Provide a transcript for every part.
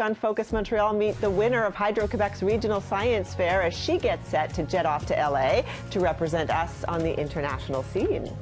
On Focus Montreal, meet the winner of Hydro-Quebec's Regional Science Fair as she gets set to jet off to LA to represent us on the international scene.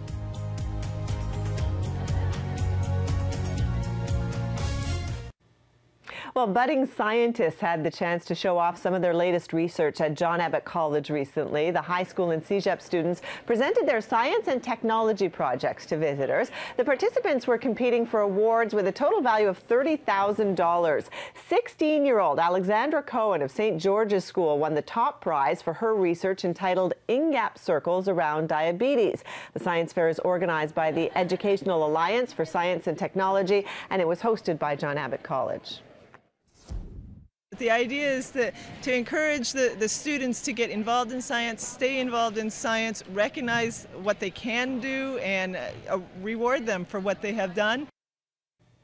Well, budding scientists had the chance to show off some of their latest research at John Abbott College recently. The high school and CEGEP students presented their science and technology projects to visitors. The participants were competing for awards with a total value of $30,000. 16-year-old Alexandra Cohen of St. George's School won the top prize for her research entitled "INGAP Circles Around Diabetes. The science fair is organized by the Educational Alliance for Science and Technology, and it was hosted by John Abbott College. The idea is that to encourage the, the students to get involved in science, stay involved in science, recognize what they can do, and uh, reward them for what they have done.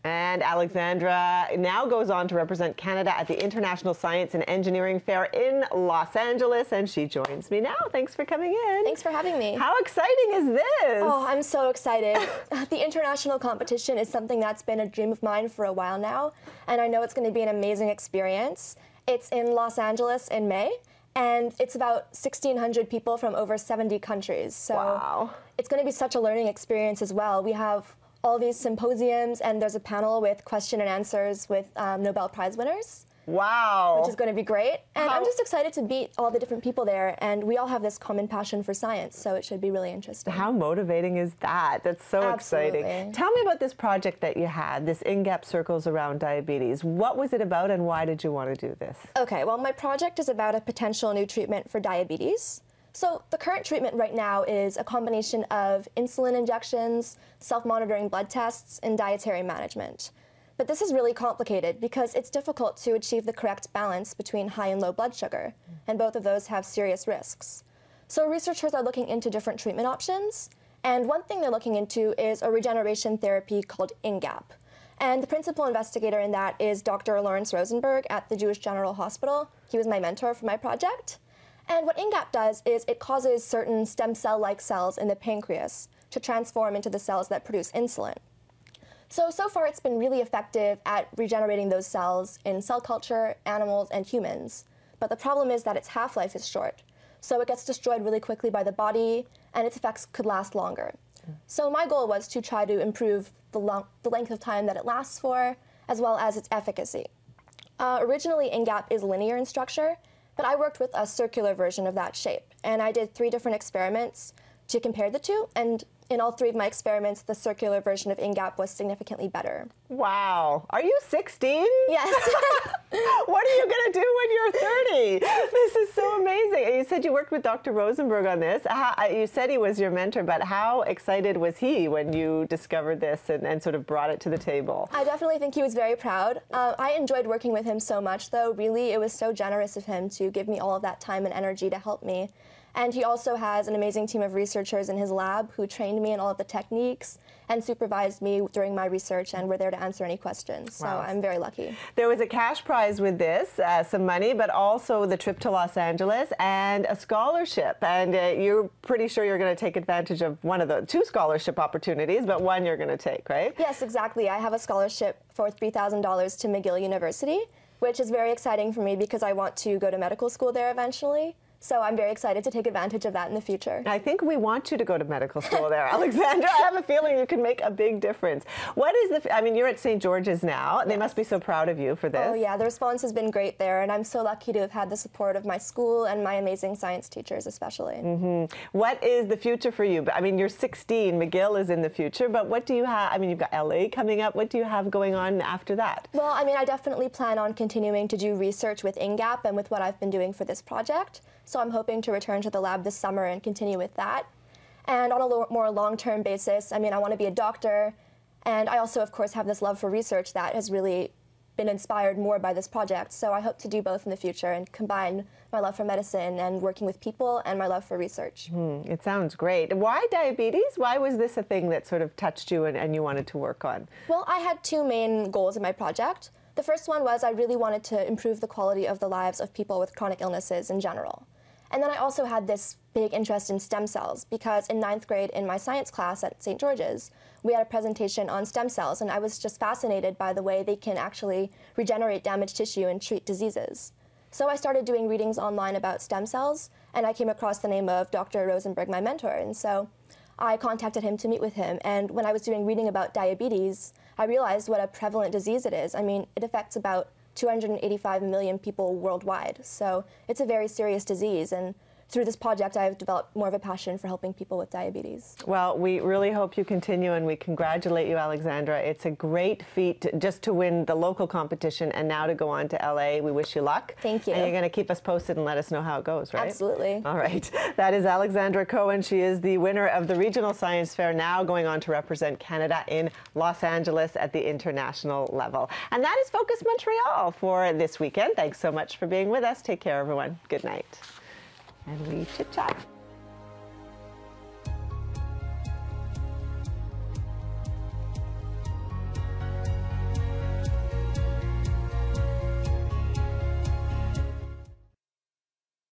And Alexandra now goes on to represent Canada at the International Science and Engineering Fair in Los Angeles, and she joins me now. Thanks for coming in. Thanks for having me. How exciting is this? Oh, I'm so excited. the international competition is something that's been a dream of mine for a while now, and I know it's going to be an amazing experience. It's in Los Angeles in May, and it's about 1,600 people from over 70 countries. So wow. it's going to be such a learning experience as well. We have all these symposiums, and there's a panel with question and answers with um, Nobel Prize winners. Wow. Which is going to be great. And How? I'm just excited to meet all the different people there. And we all have this common passion for science, so it should be really interesting. How motivating is that? That's so Absolutely. exciting. Tell me about this project that you had, this INGAP Circles Around Diabetes. What was it about and why did you want to do this? Okay, well, my project is about a potential new treatment for diabetes. So the current treatment right now is a combination of insulin injections, self-monitoring blood tests, and dietary management. But this is really complicated because it's difficult to achieve the correct balance between high and low blood sugar, and both of those have serious risks. So researchers are looking into different treatment options, and one thing they're looking into is a regeneration therapy called INGAP. And the principal investigator in that is Dr. Lawrence Rosenberg at the Jewish General Hospital. He was my mentor for my project. And what INGAP does is it causes certain stem cell-like cells in the pancreas to transform into the cells that produce insulin. So, so far it's been really effective at regenerating those cells in cell culture, animals, and humans. But the problem is that its half-life is short. So it gets destroyed really quickly by the body, and its effects could last longer. So my goal was to try to improve the, long, the length of time that it lasts for, as well as its efficacy. Uh, originally, INGAP is linear in structure, but I worked with a circular version of that shape, and I did three different experiments to compare the two, and in all three of my experiments, the circular version of INGAP was significantly better. Wow. Are you 16? Yes. what are you going to do when you're 30? This is so amazing. You said you worked with Dr. Rosenberg on this. How, you said he was your mentor, but how excited was he when you discovered this and, and sort of brought it to the table? I definitely think he was very proud. Uh, I enjoyed working with him so much, though. Really, it was so generous of him to give me all of that time and energy to help me. And he also has an amazing team of researchers in his lab who trained me in all of the techniques and supervised me during my research and were there to answer any questions. So wow. I'm very lucky. There was a cash prize with this, uh, some money, but also the trip to Los Angeles and a scholarship. And uh, you're pretty sure you're going to take advantage of one of the two scholarship opportunities, but one you're going to take, right? Yes, exactly. I have a scholarship for $3,000 to McGill University, which is very exciting for me because I want to go to medical school there eventually. So I'm very excited to take advantage of that in the future. I think we want you to go to medical school there, Alexandra. I have a feeling you can make a big difference. What is the, I mean, you're at St. George's now. Yes. They must be so proud of you for this. Oh yeah, the response has been great there, and I'm so lucky to have had the support of my school and my amazing science teachers especially. Mm -hmm. What is the future for you? I mean, you're 16, McGill is in the future, but what do you have, I mean, you've got LA coming up. What do you have going on after that? Well, I mean, I definitely plan on continuing to do research with INGAP and with what I've been doing for this project. So I'm hoping to return to the lab this summer and continue with that. And on a more long-term basis, I mean, I want to be a doctor. And I also, of course, have this love for research that has really been inspired more by this project. So I hope to do both in the future and combine my love for medicine and working with people and my love for research. Mm, it sounds great. Why diabetes? Why was this a thing that sort of touched you and, and you wanted to work on? Well, I had two main goals in my project. The first one was I really wanted to improve the quality of the lives of people with chronic illnesses in general. And then I also had this big interest in stem cells because in ninth grade in my science class at St. George's, we had a presentation on stem cells, and I was just fascinated by the way they can actually regenerate damaged tissue and treat diseases. So I started doing readings online about stem cells, and I came across the name of Dr. Rosenberg, my mentor. And so I contacted him to meet with him. And when I was doing reading about diabetes, I realized what a prevalent disease it is. I mean, it affects about 285 million people worldwide. So it's a very serious disease. And through this project, I've developed more of a passion for helping people with diabetes. Well, we really hope you continue and we congratulate you, Alexandra. It's a great feat to, just to win the local competition and now to go on to LA. We wish you luck. Thank you. And you're going to keep us posted and let us know how it goes, right? Absolutely. All right. That is Alexandra Cohen. She is the winner of the Regional Science Fair, now going on to represent Canada in Los Angeles at the international level. And that is Focus Montreal for this weekend. Thanks so much for being with us. Take care, everyone. Good night and we chit chat.